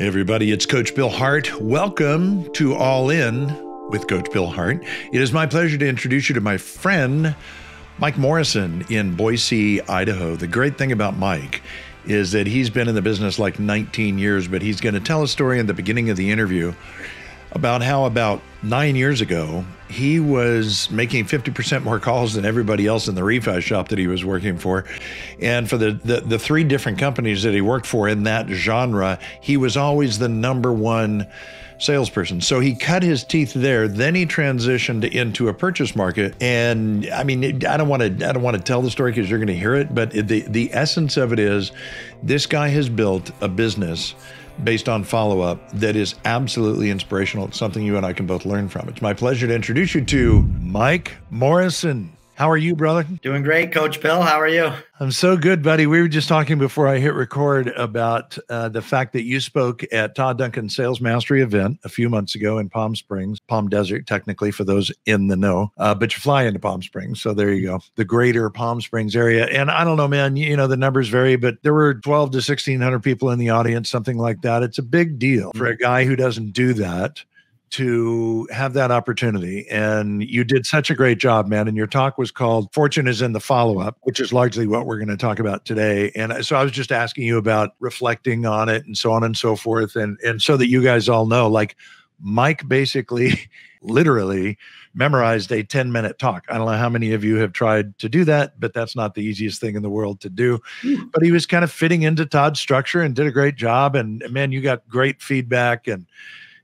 Hey, everybody, it's Coach Bill Hart. Welcome to All In with Coach Bill Hart. It is my pleasure to introduce you to my friend, Mike Morrison in Boise, Idaho. The great thing about Mike is that he's been in the business like 19 years, but he's going to tell a story in the beginning of the interview about how about nine years ago he was making 50% more calls than everybody else in the refi shop that he was working for. And for the, the, the three different companies that he worked for in that genre he was always the number one salesperson. So he cut his teeth there. Then he transitioned into a purchase market. And i mean i don't want to i don't want to tell the story because you're going to hear it but the the essence of it is this guy has built a business based on follow up that is absolutely inspirational. It's something you and I can both learn from. It's my pleasure to introduce you to Mike Morrison. How are you, brother? Doing great, Coach Bill. How are you? I'm so good, buddy. We were just talking before I hit record about uh, the fact that you spoke at Todd Duncan's Sales Mastery event a few months ago in Palm Springs, Palm Desert, technically, for those in the know. Uh, but you fly into Palm Springs. So there you go, the greater Palm Springs area. And I don't know, man, you, you know, the numbers vary, but there were 12 to 1,600 people in the audience, something like that. It's a big deal for a guy who doesn't do that to have that opportunity. And you did such a great job, man. And your talk was called Fortune is in the Follow Up, which is largely what we're going to talk about today. And so I was just asking you about reflecting on it and so on and so forth. And, and so that you guys all know, like Mike basically, literally memorized a 10 minute talk. I don't know how many of you have tried to do that, but that's not the easiest thing in the world to do. Mm. But he was kind of fitting into Todd's structure and did a great job. And man, you got great feedback and,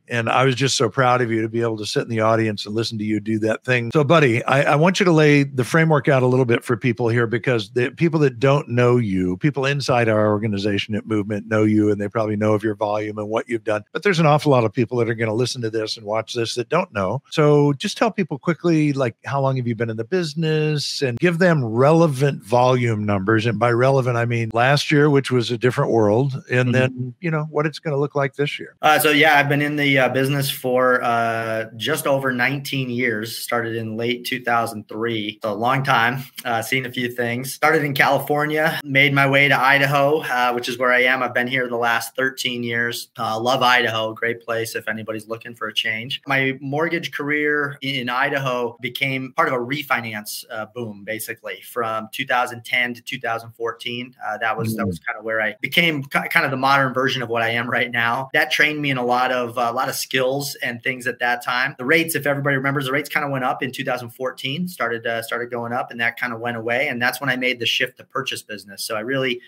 and I was just so proud of you to be able to sit in the audience and listen to you do that thing. So, buddy, I, I, want you to lay the framework out a little bit for people here because the people that don't know you, people inside our organization at Movement know you and they probably know of your volume and what you've done. But there's an awful lot of people that are going to listen to this and watch this that don't know. So, just tell people quickly, like, how long have you been in the business and give them relevant volume numbers. And by relevant, I mean last year, which was a different world, and mm-hmm. then, you know, what it's going to look like this year. Uh, so, yeah, I've been in the uh, business for uh, just over 19 years. Started in late 2003, so a long time. Uh, seen a few things. Started in California, made my way to Idaho, uh, which is where I am. I've been here the last 13 years. Uh, love Idaho, great place if anybody's looking for a change. My mortgage career in Idaho became part of a refinance uh, boom, basically from 2010 to 2014. that was mm. that was kind of where I became kind of the modern version of what I am right now. That trained me in a lot of a lot lot of skills and things at that time. The rates, if everybody remembers, the rates kind of went up in 2014, started uh, started going up, and that kind of went away. And that's when I made the shift to purchase business. So I really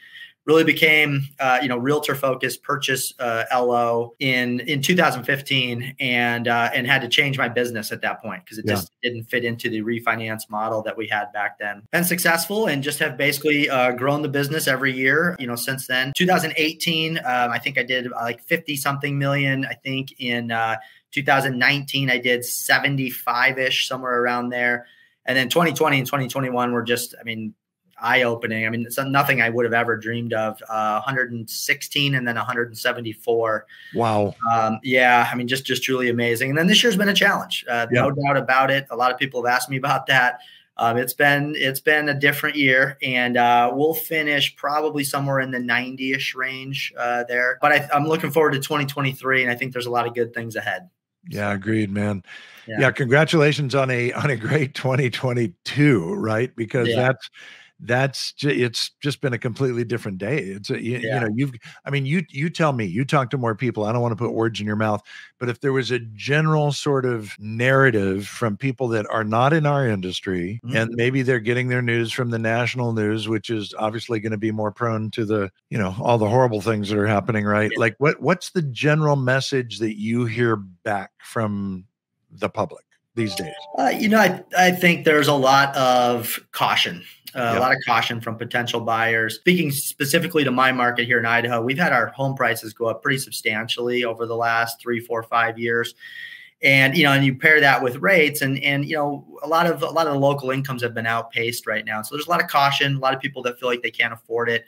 really became uh, you know realtor focused purchase uh, LO in in 2015 and uh, and had to change my business at that point because it yeah. just didn't fit into the refinance model that we had back then. Been successful and just have basically uh, grown the business every year you know since then. 2018 um, I think I did uh, like 50 something million I think in uh, 2019 I did 75 ish somewhere around there. And then 2020 and 2021 were just, I mean, eye opening. I mean, it's nothing I would have ever dreamed of. Uh, 116 and then 174. Wow. Um, yeah, I mean, just just truly amazing. And then this year's been a challenge, uh, no doubt about it. A lot of people have asked me about that. Um, it's been it's been a different year, and uh, we'll finish probably somewhere in the 90ish range uh, there. But I, I'm looking forward to 2023, and I think there's a lot of good things ahead. Yeah, agreed, man. Yeah. yeah, congratulations on a on a great 2022, right? Because yeah. that's that's just, it's just been a completely different day. It's a, you, yeah. you know you've I mean you you tell me you talk to more people. I don't want to put words in your mouth, but if there was a general sort of narrative from people that are not in our industry mm-hmm. and maybe they're getting their news from the national news, which is obviously going to be more prone to the you know all the horrible things that are happening, right? Yeah. Like what what's the general message that you hear back from the public? these days? Uh, you know, I, I think there's a lot of caution uh, a lot of caution from potential buyers. Speaking specifically to my market here in Idaho, we've had our home prices go up pretty substantially over the last three, four, five years. And you know, and you pair that with rates, and and you know, a lot of a lot of the local incomes have been outpaced right now. So there's a lot of caution, a lot of people that feel like they can't afford it.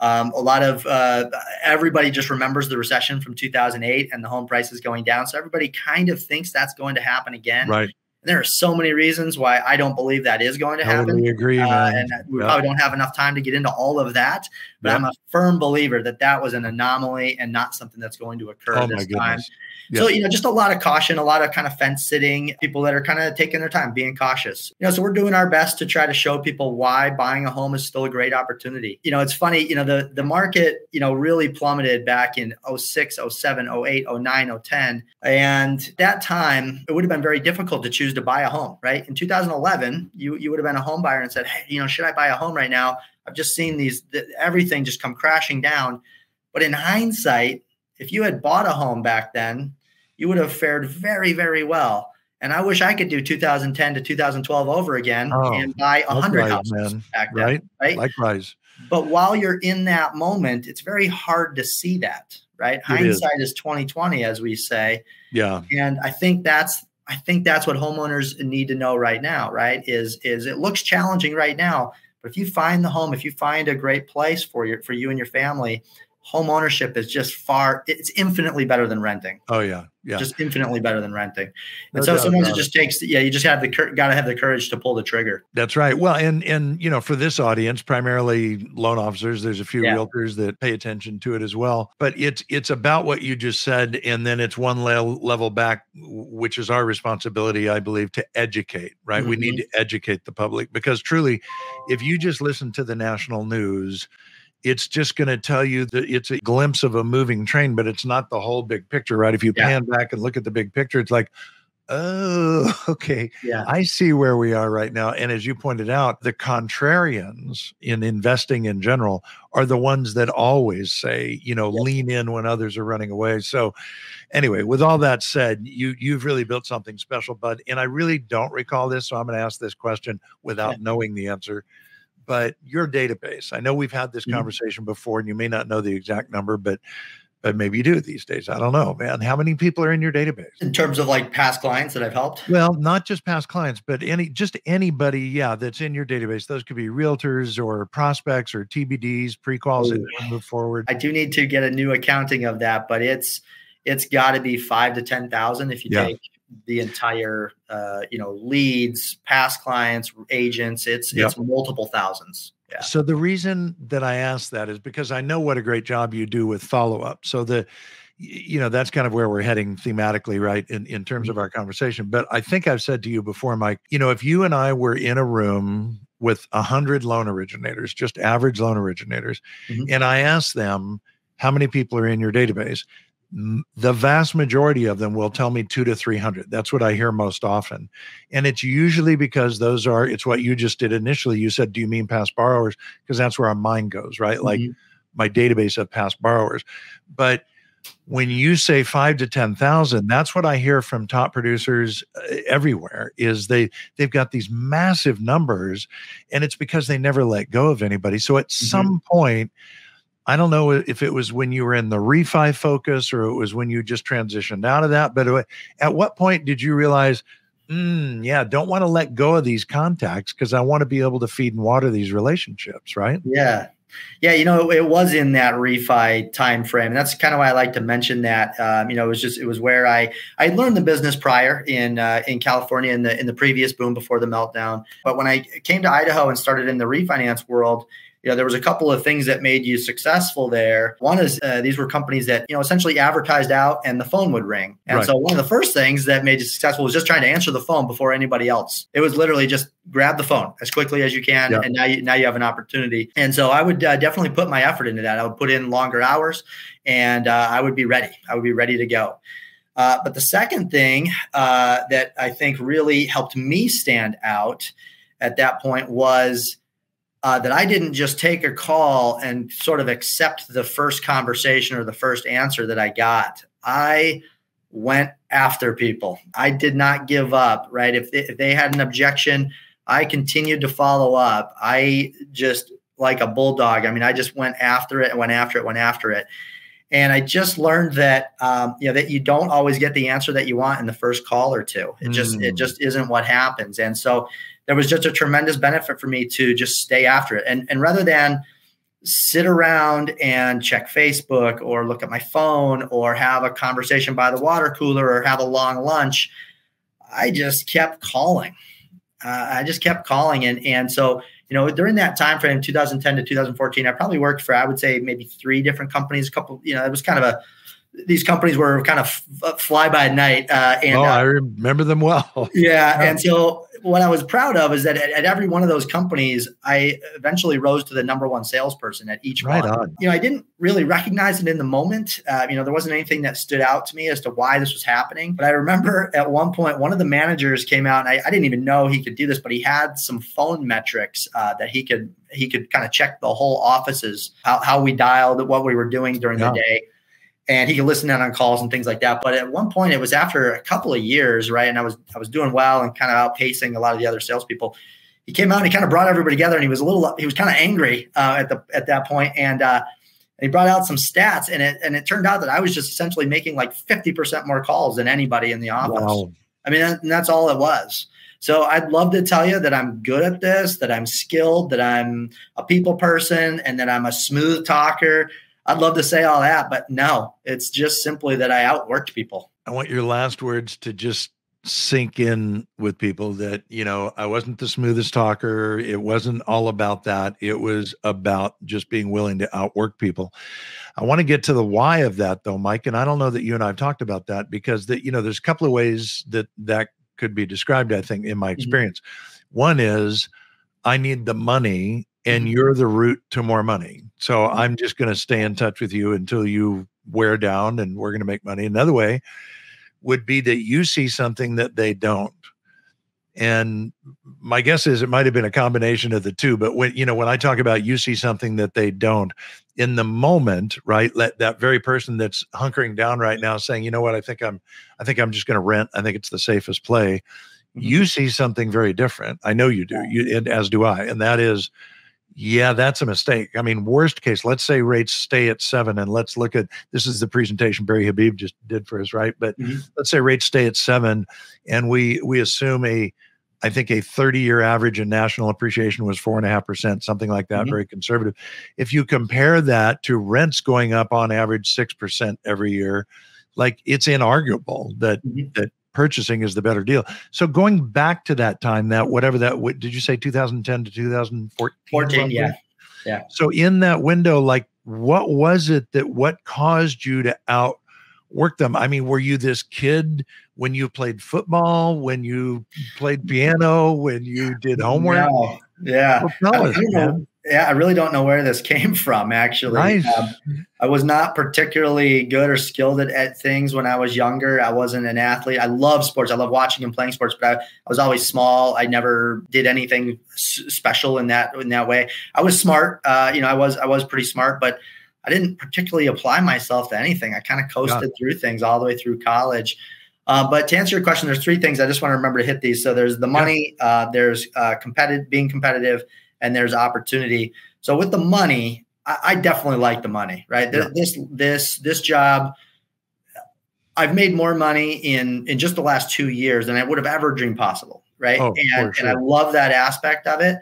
Um, a lot of uh, everybody just remembers the recession from 2008 and the home prices going down. So everybody kind of thinks that's going to happen again. Right there are so many reasons why I don't believe that is going to happen. Totally agree, uh, and we yep. probably don't have enough time to get into all of that. But yep. I'm a firm believer that that was an anomaly and not something that's going to occur oh this time. Yep. So, you know, just a lot of caution, a lot of kind of fence sitting, people that are kind of taking their time, being cautious. You know, so we're doing our best to try to show people why buying a home is still a great opportunity. You know, it's funny, you know, the the market, you know, really plummeted back in 06, 07, 08, 09, 010. And that time, it would have been very difficult to choose to buy a home, right? In 2011, you you would have been a home buyer and said, "Hey, you know, should I buy a home right now? I've just seen these everything just come crashing down." But in hindsight, if you had bought a home back then, you would have fared very, very well. And I wish I could do 2010 to 2012 over again oh, and buy 100 houses man. back then. Right? right? Likewise. But while you're in that moment, it's very hard to see that, right? It Hindsight is. is 2020, as we say. Yeah. And I think that's I think that's what homeowners need to know right now, right? Is is it looks challenging right now, but if you find the home, if you find a great place for your for you and your family, home ownership is just far it's infinitely better than renting. Oh yeah yeah. Just infinitely better than renting. And no so sometimes it just takes yeah you just have the got to have the courage to pull the trigger. That's right. Well and and you know for this audience primarily loan officers there's a few yeah. realtors that pay attention to it as well. But it's it's about what you just said and then it's one level level back which is our responsibility i believe to educate right? Mm-hmm. we need mm-hmm. to educate the public because truly if you just listen to the national news it's just going to tell you that it's a glimpse of a moving train, but it's not the whole big picture, right? If you yeah. pan back and look at the big picture, it's like, oh, okay. Yeah. I see where we are right now. And as you pointed out, the contrarians in investing in general are the ones that always say, you know, lean in when others are running away. So anyway, with all that said, you you've really built something special, bud. And I really don't recall this, so I'm going to ask this question without yeah. knowing the answer but your database i know we've had this mm-hmm. conversation before and you may not know the exact number but but maybe you do these days i don't know man. How many people are in your database? In terms of like past clients that i've helped? Well not just past clients but any just anybody yeah that's in your database. Those could be realtors or prospects or tbds pre-quals that move forward. I do need to get a new accounting of that but it's it's got to be five to ten thousand if you yeah. take the entire uh, you know leads past clients agents it's yep. it's multiple thousands yeah. so the reason that i ask that is because i know what a great job you do with follow-up so the you know that's kind of where we're heading thematically right in, in terms of mm-hmm. our conversation but i think i've said to you before mike you know if you and i were in a room with a hundred loan originators just average loan originators mm-hmm. and i asked them how many people are in your database the vast majority of them will tell me two to 300. That's what I hear most often. And it's usually because those are, it's what you just did initially. You said, Do you mean past borrowers? Because that's where our mind goes, right? Mm-hmm. Like my database of past borrowers. But when you say five to 10,000, that's what I hear from top producers uh, everywhere is they, they've got these massive numbers and it's because they never let go of anybody. So at mm-hmm. some point, I don't know if it was when you were in the refi focus or it was when you just transitioned out of that. But at what point did you realize, mm, yeah, don't want to let go of these contacts because I want to be able to feed and water these relationships, right? Yeah. Yeah, you know, it was in that refi time frame. And that's kind of why I like to mention that. Um, you know, it was just it was where I I learned the business prior in uh, in California in the in the previous boom before the meltdown. But when I came to Idaho and started in the refinance world, you know, there was a couple of things that made you successful there. One is uh, these were companies that, you know, essentially advertised out and the phone would ring. And right. so one of the first things that made you successful was just trying to answer the phone before anybody else. It was literally just grab the phone as quickly as you can. And now you, now you have an opportunity. And so I would uh, definitely put my effort into that. I would put in longer hours and uh, I would be ready. I would be ready to go. Uh, but the second thing uh, that I think really helped me stand out at that point was uh, that I didn't just take a call and sort of accept the first conversation or the first answer that I got. I went after people. I did not give up, right? If they, if they had an objection, I continued to follow up. I just like a bulldog. I mean, I just went after it, and went after it, went after it. And I just learned that um, you know that you don't always get the answer that you want in the first call or two. It just mm. it just isn't what happens. And so there was just a tremendous benefit for me to just stay after it. And, and rather than sit around and check Facebook or look at my phone or have a conversation by the water cooler or have a long lunch, I just kept calling. Uh, I just kept calling, and and so you know during that time frame, 2010 to 2014, I probably worked for I would say maybe three different companies. A couple, you know, it was kind of a these companies were kind of fly by night. Uh, and oh, uh, I remember them well. yeah, and so what I was proud of is that at, at, every one of those companies, I eventually rose to the number one salesperson at each right one. On. You know, I didn't really recognize it in the moment. Uh, you know, there wasn't anything that stood out to me as to why this was happening. But I remember at one point, one of the managers came out, and I, I didn't even know he could do this, but he had some phone metrics uh, that he could he could kind of check the whole offices, how, how we dialed, what we were doing during yeah. the day and he could listen in on calls and things like that. But at one point, it was after a couple of years, right? And I was I was doing well and kind of outpacing a lot of the other salespeople. He came out and he kind of brought everybody together, and he was a little he was kind of angry uh, at the at that point, and uh, he brought out some stats, and it and it turned out that I was just essentially making like fifty percent more calls than anybody in the office. Wow. I mean, and that's all it was. So I'd love to tell you that I'm good at this, that I'm skilled, that I'm a people person, and that I'm a smooth talker. I'd love to say all that, but no, it's just simply that I outworked people. I want your last words to just sink in with people that, you know, I wasn't the smoothest talker. It wasn't all about that. It was about just being willing to outwork people. I want to get to the why of that though, Mike. And I don't know that you and I have talked about that because that, you know, there's a couple of ways that that could be described, I think, in my mm-hmm. experience. Mm-hmm. One is I need the money and mm-hmm. you're the route to more money. So mm-hmm. I'm just going to stay in touch with you until you wear down and we're going to make money. Another way would be that you see something that they don't. And my guess is it might have been a combination of the two. But when you know, when I talk about you see something that they don't, in the moment, right? Let that very person that's hunkering down right now saying, you know what, I think I'm I think I'm just going to rent. I think it's the safest play. Mm-hmm. You see something very different. I know you do. You and as do I. And that is yeah, that's a mistake. I mean, worst case, let's say rates stay at seven, and let's look at this is the presentation Barry Habib just did for us, right? But mm-hmm. let's say rates stay at seven, and we we assume a, I think a 30 year average in national appreciation was four and a half percent, something like that, mm-hmm. very conservative. If you compare that to rents going up on average six percent every year, like it's inarguable that mm-hmm. that purchasing is the better deal. So going back to that time, that whatever that did you say 2010 to 2014? 14, yeah. Yeah. So in that window, like what was it that what caused you to outwork them? I mean, were you this kid when you played football, when you played piano, when you did homework? No. Yeah. Well, us, yeah, I really don't know where this came from. Actually, nice. um, I was not particularly good or skilled at, at, things when I was younger. I wasn't an athlete. I love sports. I love watching and playing sports, but I, I was always small. I never did anything s- special in that in that way. I was smart. Uh, you know, I was I was pretty smart, but I didn't particularly apply myself to anything. I kind of coasted yeah. through things all the way through college. Uh, but to answer your question, there's three things I just want to remember to hit these. So there's the money, uh, there's uh, competitive, being competitive, and there's opportunity. So with the money, I, I definitely like the money, right? Yeah. This this this job, I've made more money in in just the last two years than I would have ever dreamed possible, right? Oh, and, sure. and I love that aspect of it.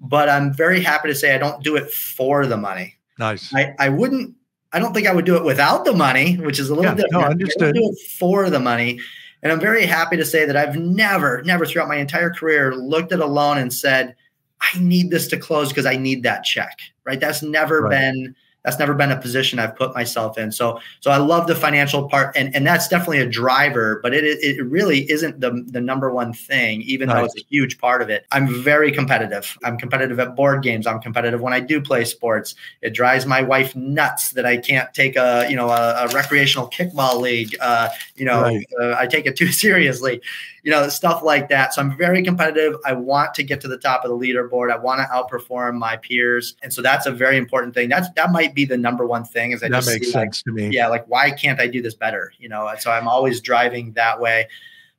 But I'm very happy to say I don't do it for the money. Nice. I, I wouldn't I don't think I would do it without the money, which is a little yeah, different. No, understood. do it for the money. And I'm very happy to say that I've never, never throughout my entire career looked at a loan and said, I need this to close because I need that check, right? That's never right. been that's never been a position I've put myself in. So so I love the financial part and and that's definitely a driver, but it it really isn't the the number one thing even nice. though it's a huge part of it. I'm very competitive. I'm competitive at board games. I'm competitive when I do play sports. It drives my wife nuts that I can't take a, you know, a, a recreational kickball league. Uh, you know, right. uh, I take it too seriously you know, stuff like that. So I'm very competitive. I want to get to the top of the leaderboard. I want to outperform my peers. And so that's a very important thing. That's that might be the number one thing is I that just makes sense like, to me. Yeah, like why can't I do this better? You know, so I'm always driving that way.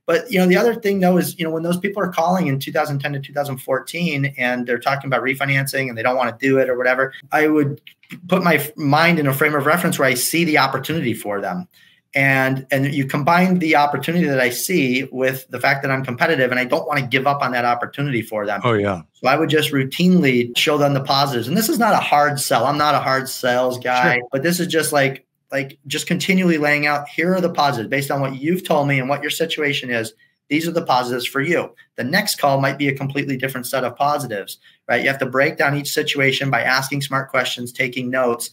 But you know, the other thing though is, you know, when those people are calling in 2010 to 2014 and they're talking about refinancing and they don't want to do it or whatever, I would put my mind in a frame of reference where I see the opportunity for them and and you combine the opportunity that I see with the fact that I'm competitive and I don't want to give up on that opportunity for them. Oh yeah. So I would just routinely show them the positives. And this is not a hard sell. I'm not a hard sales guy, sure. but this is just like like just continually laying out here are the positives based on what you've told me and what your situation is. These are the positives for you. The next call might be a completely different set of positives, right? You have to break down each situation by asking smart questions, taking notes,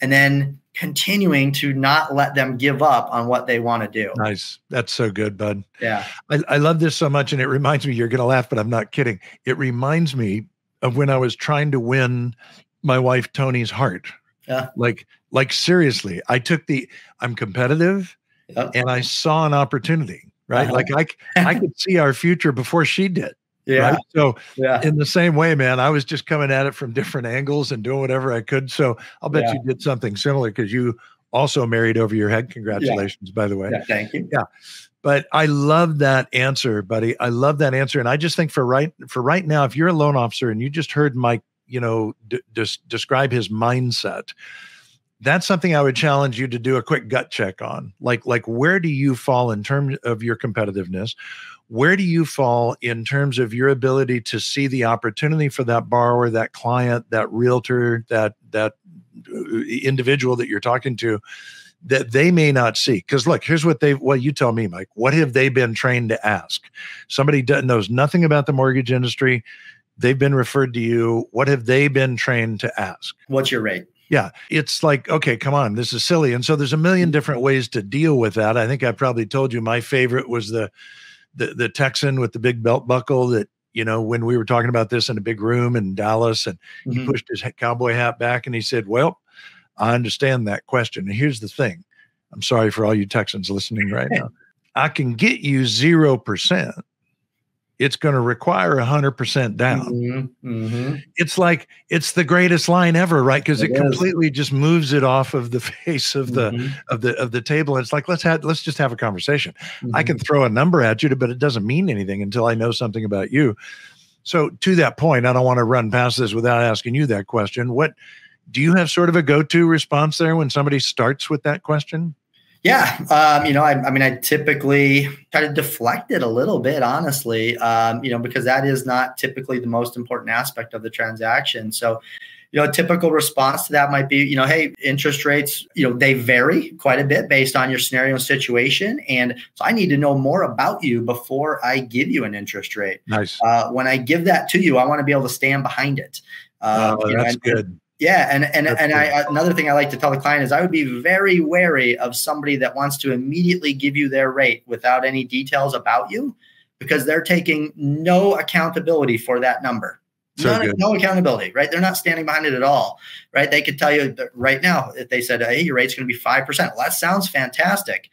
and then continuing to not let them give up on what they want to do. Nice. That's so good, bud. Yeah. I, I love this so much. And it reminds me, you're going to laugh, but I'm not kidding. It reminds me of when I was trying to win my wife Tony's heart. Yeah. Like, like seriously, I took the, I'm competitive yep. and I saw an opportunity, right? Uh-huh. Like I, I could see our future before she did. Yeah. Right? So yeah. in the same way, man, I was just coming at it from different angles and doing whatever I could. So I'll bet yeah. you did something similar because you also married over your head. Congratulations, yeah. by the way. Yeah, thank you. Yeah. But I love that answer, buddy. I love that answer. And I just think for right for right now, if you're a loan officer and you just heard Mike, you know, d- des- describe his mindset, that's something I would challenge you to do a quick gut check on. Like, like where do you fall in terms of your competitiveness? where do you fall in terms of your ability to see the opportunity for that borrower that client that realtor that that uh, individual that you're talking to that they may not see? Because look here's what they well you tell me mike. What have they been trained to ask? Somebody knows nothing about the mortgage industry. They've been referred to you. What have they been trained to ask? What's your rate yeah, it's like, okay, come on, this is silly. And so there's a million different ways to deal with that. I think I probably told you my favorite was the the the Texan with the big belt buckle that you know when we were talking about this in a big room in Dallas, and mm-hmm. he pushed his cowboy hat back and he said, "Well, I understand that question. And here's the thing: I'm sorry for all you Texans listening right now. I can get you zero percent it's going to require 100% down. Mm-hmm, mm-hmm. It's like it's the greatest line ever, right? Because it, it completely just moves it off of the face of the mm-hmm. of the of the table. And it's like let's have let's just have a conversation. I can mm-hmm. throw a number at you, but it doesn't mean anything until I know something about you. So to that point, I don't want to run past this without asking you that question. What do you have sort of a go-to response there when somebody starts with that question? Yeah, um, you know, I, I, mean, I typically try to deflect it a little bit, honestly, um, you know, because that is not typically the most important aspect of the transaction. So, you know, a typical response to that might be, you know, hey, interest rates, you know, they vary quite a bit based on your scenario and situation, and so I need to know more about you before I give you an interest rate. Nice. Uh, when I give that to you, I want to be able to stand behind it. Uh, oh, that's and, good. Yeah, and and That's and I, another thing I like to tell the client is I would be very wary of somebody that wants to immediately give you their rate without any details about you, because they're taking no accountability for that number. So None, no accountability, right? They're not standing behind it at all, right? They could tell you right now if they said, "Hey, your rate's going to be five percent." Well, that sounds fantastic,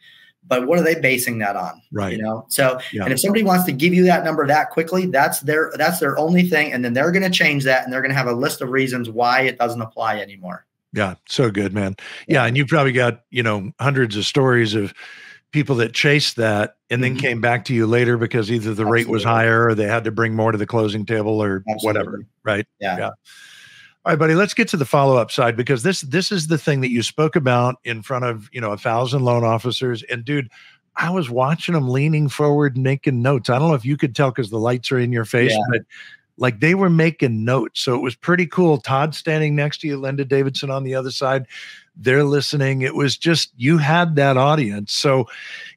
but what are they basing that on right you know so yeah. and if somebody wants to give you that number that quickly that's their that's their only thing and then they're going to change that and they're going to have a list of reasons why it doesn't apply anymore yeah so good man yeah and you've probably got you know hundreds of stories of people that chased that and then mm-hmm. came back to you later because either the Absolutely. rate was higher or they had to bring more to the closing table or Absolutely. whatever right yeah yeah all right, buddy, let's get to the follow-up side because this this is the thing that you spoke about in front of, you know, a thousand loan officers. And dude, I was watching them leaning forward, making notes. I don't know if you could tell because the lights are in your face, yeah. but like they were making notes. So it was pretty cool. Todd standing next to you, Linda Davidson on the other side. They're listening. It was just you had that audience. So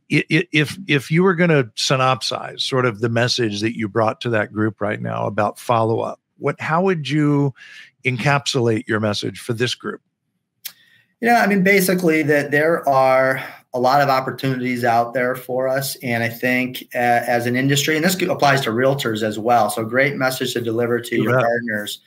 if if you were going to synopsize sort of the message that you brought to that group right now about follow up, what how would you encapsulate your message for this group? Yeah, I mean, basically that there are a lot of opportunities out there for us, and I think uh, as an industry, and this applies to realtors as well. So, great message to deliver to you your partners.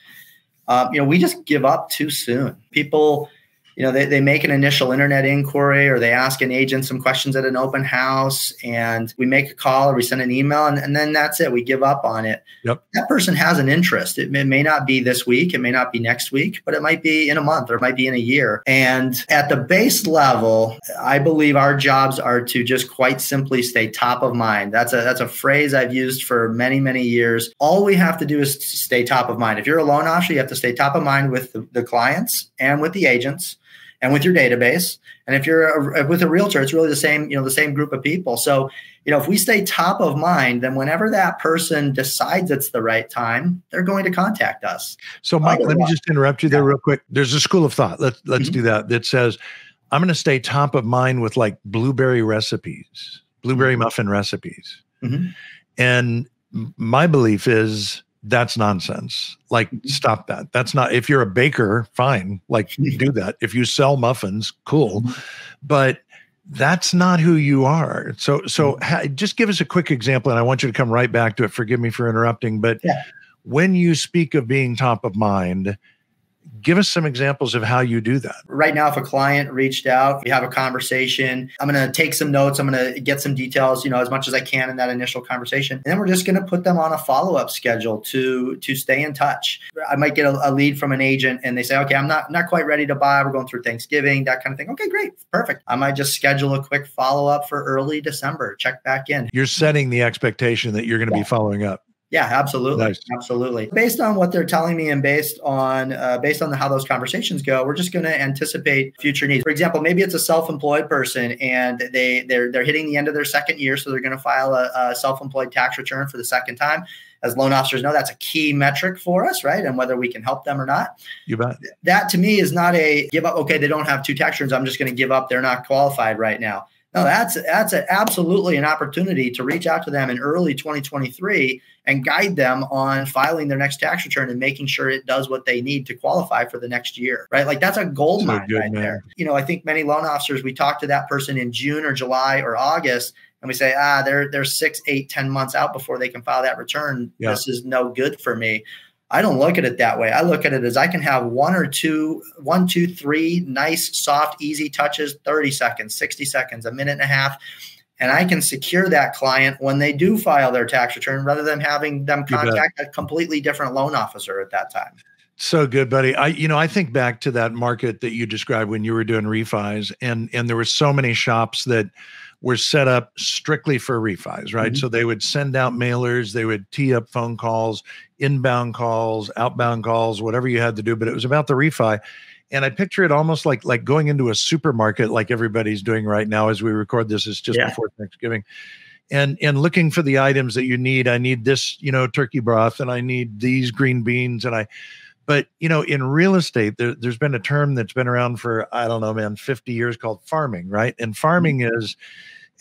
Um, you know, we just give up too soon. People you know they, they make an initial internet inquiry or they ask an agent some questions at an open house and we make a call or we send an email and, and then that's it. We give up on it. Yep. that person has an interest. It may, it may not be this week. It may not be next week but it might be in a month or it might be in a year. And at the base level i believe our jobs are to just quite simply stay top of mind. That's a that's a phrase i've used for many many years. All we have to do is stay top of mind. If you're a loan officer you have to stay top of mind with the, the clients and with the agents and with your database. And if you're a, with a realtor, it's really the same, you know, the same group of people. So, you know, if we stay top of mind, then whenever that person decides it's the right time, they're going to contact us. So, Mike, Otherwise, let me just interrupt you there real quick. There's a school of thought. Let's let's mm-hmm. do that. That says, I'm going to stay top of mind with like blueberry recipes, blueberry mm-hmm. muffin recipes. Mm-hmm. And my belief is that's nonsense. Like, mm-hmm. stop that. That's not, if you're a baker, fine, like, do that. If you sell muffins, cool. Mm-hmm. But that's not who you are. So, so mm-hmm. ha- just give us a quick example, and I want you to come right back to it. Forgive me for interrupting, but yeah. when you speak of being top of mind, Give us some examples of how you do that. Right now, if a client reached out, we have a conversation, I'm going to take some notes. I'm going to get some details, you know, as much as I can in that initial conversation. And then we're just going to put them on a follow-up schedule to to stay in touch. I might get a, a lead from an agent and they say, okay, I'm not not quite ready to buy. We're going through Thanksgiving, that kind of thing. Okay, great. Perfect. I might just schedule a quick follow-up for early December. Check back in. You're setting the expectation that you're going to yeah. be following up. Yeah, absolutely, nice. absolutely. Based on what they're telling me, and based on uh, based on the, how those conversations go, we're just going to anticipate future needs. For example, maybe it's a self-employed person, and they they're they're hitting the end of their second year, so they're going to file a, a self-employed tax return for the second time. As loan officers know, that's a key metric for us, right? And whether we can help them or not. You bet. That to me is not a give up. Okay, they don't have two tax returns. I'm just going to give up. They're not qualified right now. No, that's that's a, absolutely an opportunity to reach out to them in early 2023 and guide them on filing their next tax return and making sure it does what they need to qualify for the next year, right? Like that's a gold so mine good, right man. there. You know, I think many loan officers we talk to that person in June or July or August and we say, ah, they're they're six, eight, ten months out before they can file that return. Yeah. This is no good for me. I don't look at it that way. I look at it as I can have one or two, one, two, three nice, soft, easy touches, 30 seconds, 60 seconds, a minute and a half. And I can secure that client when they do file their tax return rather than having them contact a completely different loan officer at that time. So good, buddy. I, you know, I think back to that market that you described when you were doing refis, and and there were so many shops that were set up strictly for refis, right? Mm-hmm. So they would send out mailers, they would tee up phone calls, inbound calls, outbound calls, whatever you had to do, but it was about the refi. And I picture it almost like like going into a supermarket like everybody's doing right now as we record this is just yeah. before Thanksgiving. And and looking for the items that you need. I need this, you know, turkey broth and I need these green beans and I but you know, in real estate, there, has been a term that's been around for I don't know, man, 50 years called farming, right? And farming mm-hmm. is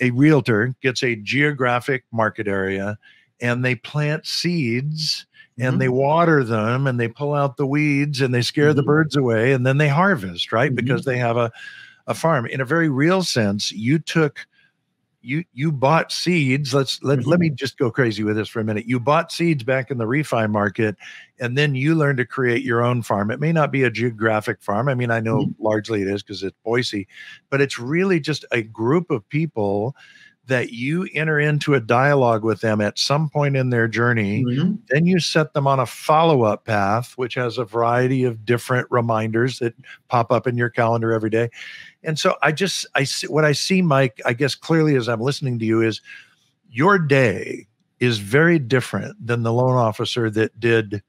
a realtor gets a geographic market area and they plant seeds and mm-hmm. they water them and they pull out the weeds and they scare mm-hmm. the birds away and then they harvest, right? Mm-hmm. Because they have a, a farm. In a very real sense, you took you you bought seeds. Let's let, mm-hmm. let me just go crazy with this for a minute. You bought seeds back in the refi market, and then you learned to create your own farm. It may not be a geographic farm. I mean, I know mm-hmm. largely it is because it's Boise, but it's really just a group of people that you enter into a dialogue with them at some point in their journey. Mm-hmm. Then you set them on a follow up path, which has a variety of different reminders that pop up in your calendar every day. And so I just, I see what I see, Mike, I guess clearly as I'm listening to you is your day is very different than the loan officer that did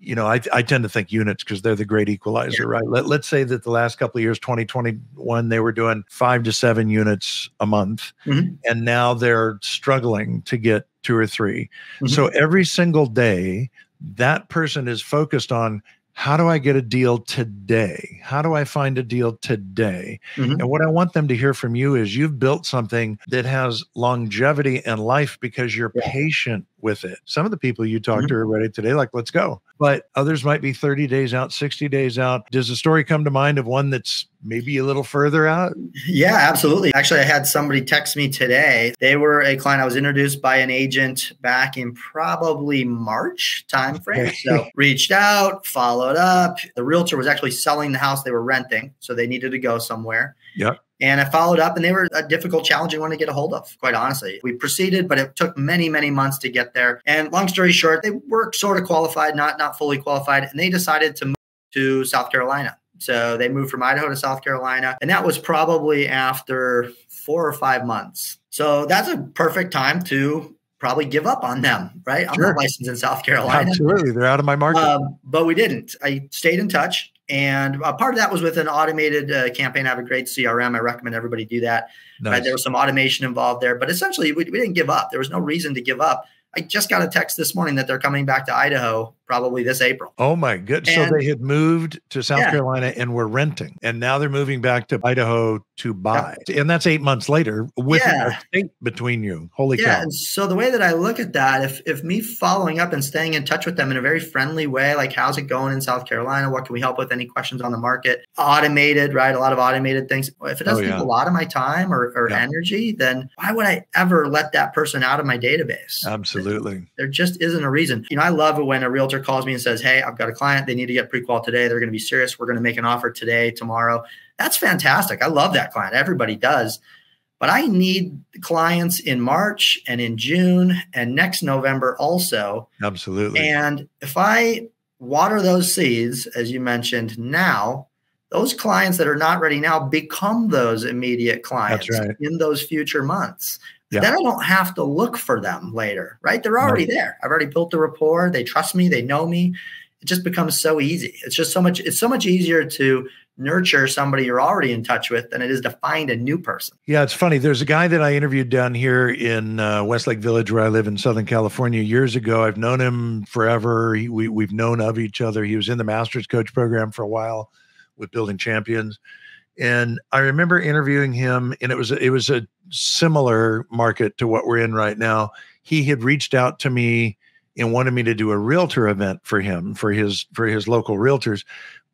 you know, I, I tend to think units because they're the great equalizer, yeah. right? Let, let's say that the last couple of years, 2021, they were doing five to seven units a month, mm-hmm. and now they're struggling to get two or 3 mm-hmm. So every single day, that person is focused on how do I get a deal today? How do I find a deal today? Mm-hmm. And what I want them to hear from you is you've built something that has longevity and life because you're yeah. patient with it. Some of the people you talked mm-hmm. to are ready today, like, let's go. But others might be 30 days out, 60 days out. Does a story come to mind of one that's maybe a little further out? Yeah, absolutely. Actually, I had somebody text me today. They were a client I was introduced by an agent back in probably March timeframe. So reached out, followed up. The realtor was actually selling the house they were renting, so they needed to go somewhere. Yep. And I followed up, and they were a difficult, challenging one to get a hold of, quite honestly. We proceeded, but it took many, many months to get there. And long story short, they were sort of qualified, not not fully qualified, and they decided to move to South Carolina. So they moved from Idaho to South Carolina, and that was probably after four or five months. So that's a perfect time to probably give up on them, right? I'm not licensed in South Carolina. Absolutely. They're out of my market. Um, but we didn't. I stayed in touch. And uh, part of that was with an automated uh, campaign. I have a great CRM. I recommend everybody do that. Nice. Right? There was some automation involved there, but essentially we, we didn't give up. There was no reason to give up. I just got a text this morning that they're coming back to Idaho probably this April. Oh my good. So they had moved to South yeah. Carolina and were renting, and now they're moving back to Idaho to buy. Yeah. And that's eight months later with yeah. a state between you. Holy yeah. cow. And so the way that I look at that, if if me following up and staying in touch with them in a very friendly way, like how's it going in South Carolina? What can we help with? Any questions on the market? Automated, right? A lot of automated things. If it oh, doesn't oh, take a lot of my time or, or energy, then why would I ever let that person out of my database? Absolutely. There just isn't a reason. You know, I love it when a realtor calls me and says, Hey, I've got a client. They need to get pre-qual today. They're going to be serious. We're going to make an offer today, tomorrow. That's fantastic. I love that client. Everybody does. But I need clients in March and in June and next November also. Absolutely. And if I water those seeds, as you mentioned now, those clients that are not ready now become those immediate clients right. in those future months. Yeah. Then I don't have to look for them later, right? They're already right. there. I've already built the rapport. They trust me. They know me. It just becomes so easy. It's just so much. It's so much easier to nurture somebody you're already in touch with than it is to find a new person. Yeah, it's funny. There's a guy that I interviewed down here in uh, Westlake Village, where I live in Southern California, years ago. I've known him forever. He, we we've known of each other. He was in the Masters Coach program for a while with Building Champions. And I remember interviewing him, and it was it was a similar market to what we're in right now. He had reached out to me and wanted me to do a realtor event for him for his for his local realtors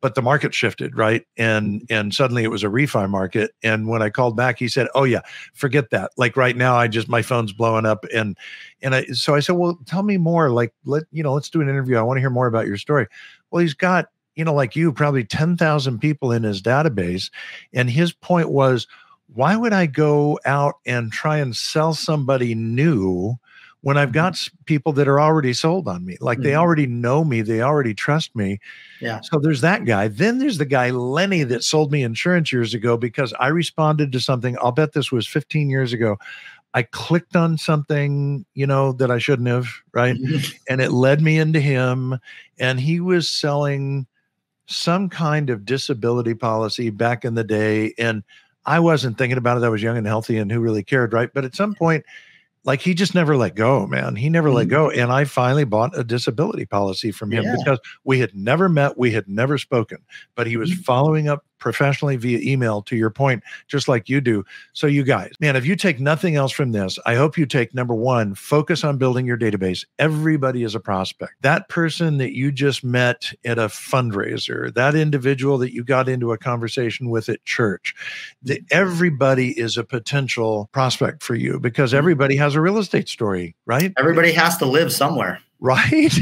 but the market shifted right? And and suddenly it was a refi market. And when i called back he said oh yeah forget that. Like right now i just my phone's blowing up. And and i so i said well tell me more. Like let you know let's do an interview. I want to hear more about your story. Well he's got you know like you probably 10,000 people in his database and his point was why would I go out and try and sell somebody new when I've got mm-hmm. people that are already sold on me? Like mm-hmm. they already know me, they already trust me. Yeah. So there's that guy. Then there's the guy, Lenny, that sold me insurance years ago because I responded to something. I'll bet this was 15 years ago. I clicked on something, you know, that I shouldn't have, right? Mm-hmm. and it led me into him. And he was selling some kind of disability policy back in the day. And I wasn't thinking about it. I was young and healthy and who really cared, right? But at some point, like he just never let go, man. He never mm-hmm. let go. And I finally bought a disability policy from him yeah. because we had never met, we had never spoken, but he was mm-hmm. following up professionally via email to your point just like you do. So you guys man if you take nothing else from this i hope you take number one focus on building your database. Everybody is a prospect. That person that you just met at a fundraiser that individual that you got into a conversation with at church the, everybody is a potential prospect for you because mm-hmm. everybody has a real estate story right? Everybody has to live somewhere. Right?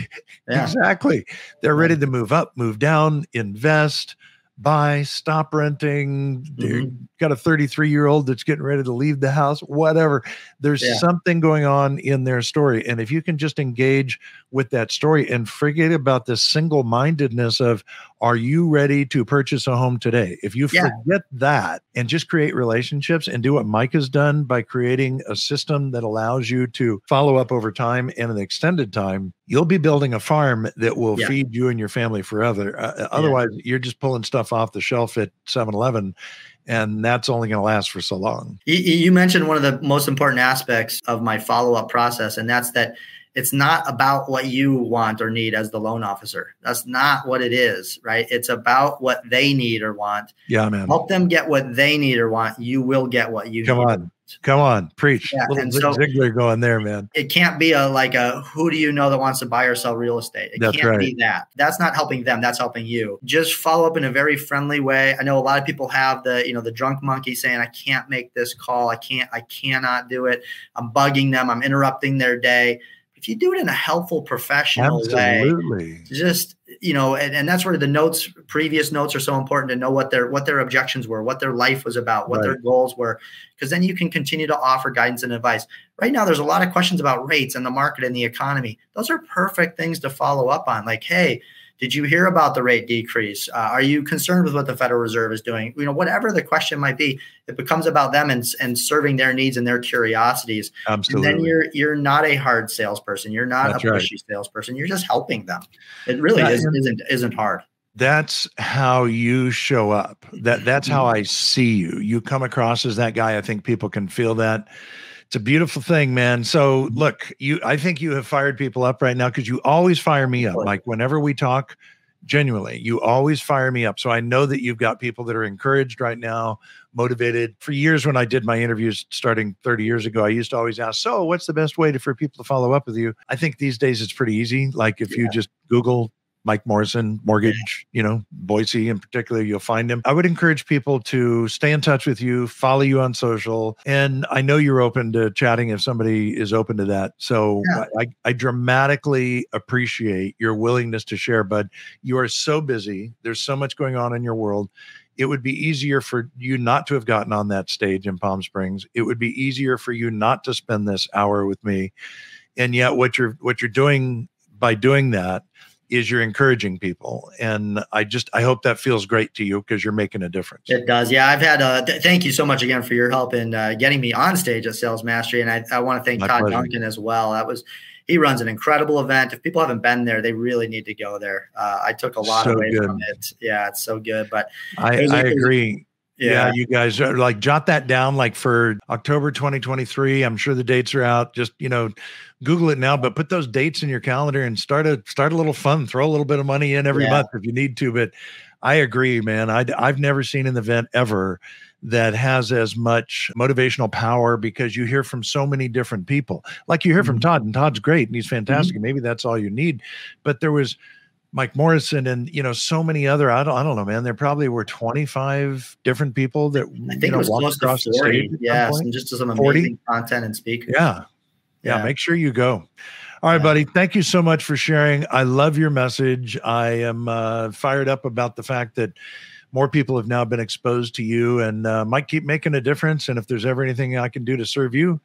Yeah. exactly. They're ready to move up move down invest buy, stop renting. Mm-hmm. Got a 33 year old that's getting ready to leave the house, whatever. There's yeah. something going on in their story. And if you can just engage with that story and forget about the single mindedness of, are you ready to purchase a home today? If you yeah. forget that and just create relationships and do what Mike has done by creating a system that allows you to follow up over time and an extended time, you'll be building a farm that will yeah. feed you and your family forever. Uh, uh otherwise, yeah. you're just pulling stuff off the shelf at 7 Eleven and that's only going to last for so long. You mentioned one of the most important aspects of my follow up process, and that's that it's not about what you want or need as the loan officer. That's not what it is, right? It's about what they need or want. Yeah, man. Help them get what they need or want. You will get what you Come need. on. Come on, preach. Yeah, Little Zig Ziglar going there, man. It can't be a like a who do you know that wants to buy or sell real estate? It that's can't right. be that. That's not helping them. That's helping you. Just follow up in a very friendly way. I know a lot of people have the you know the drunk monkey saying I can't make this call. I can't. I cannot do it. I'm bugging them. I'm interrupting their day if you do it in a helpful professional Absolutely. way just you know and, and that's where the notes previous notes are so important to know what their what their objections were what their life was about what right. their goals were because then you can continue to offer guidance and advice right now there's a lot of questions about rates and the market and the economy those are perfect things to follow up on like hey did you hear about the rate decrease? Uh, are you concerned with what the Federal Reserve is doing? You know, whatever the question might be, it becomes about them and, and serving their needs and their curiosities. Absolutely. And then you're you're not a hard salesperson. You're not That's a pushy right. salesperson. You're just helping them. It really is, isn't isn't hard that's how you show up that that's how mm-hmm. i see you you come across as that guy i think people can feel that It's a beautiful thing, man. So mm-hmm. look, you I think you have fired people up right now because you always fire me up. Like whenever we talk, genuinely, you always fire me up. So I know that you've got people that are encouraged right now, motivated. For years when I did my interviews starting 30 years ago, I used to always ask, "So, what's the best way to, for people to follow up with you?" I think these days it's pretty easy. Like if yeah. you just Google Mike Morrison Mortgage, you know, Boise in particular, you'll find him. I would encourage people to stay in touch with you, follow you on social. And I know you're open to chatting if somebody is open to that. So yeah. I, I dramatically appreciate your willingness to share, but you are so busy. There's so much going on in your world it would be easier for you not to have gotten on that stage in Palm Springs. It would be easier for you not to spend this hour with me. And yet what you're what you're doing by doing that is you're encouraging people. And i just i hope that feels great to you because you're making a difference. It does. Yeah i've had uh th- thank you so much again for your help in uh, getting me on stage at sales mastery. And i, I want to thank My todd pleasure. duncan as well. That was he runs an incredible event. If people haven't been there they really need to go there. Uh, i took a lot so away good. from it. Yeah it's so good. But i, I agree yeah. yeah. you guys are like jot that down like for October 2023. I'm sure the dates are out. Just, you know, Google it now, but put those dates in your calendar and start a start a little fun. Throw a little bit of money in every yeah. month if you need to. But I agree, man. I, I've never seen an event ever that has as much motivational power because you hear from so many different people. Like you hear mm-hmm. from Todd, and Todd's great and he's fantastic. Mm-hmm. And maybe that's all you need. But there was Mike Morrison and you know so many other I don't I don't know man there probably were 25 different people that I think you know, it was to 40 yeah and just some amazing 40? content and speakers yeah yeah, make sure you go. All right, yeah. buddy. Thank you so much for sharing. I love your message. I am uh, fired up about the fact that more people have now been exposed to you and uh, might keep making a difference. And if there's ever anything I can do to serve you,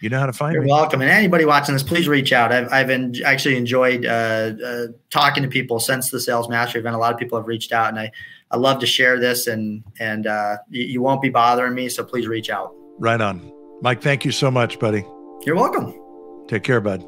you know how to find You're me. welcome. And anybody watching this, please reach out. I've, I've en- actually enjoyed uh, uh, talking to people since the Sales Mastery event. A lot of people have reached out, and I, I love to share this. And and uh, you, you won't be bothering me, so please reach out. Right on, Mike. Thank you so much, buddy. You're welcome. Take care, bud.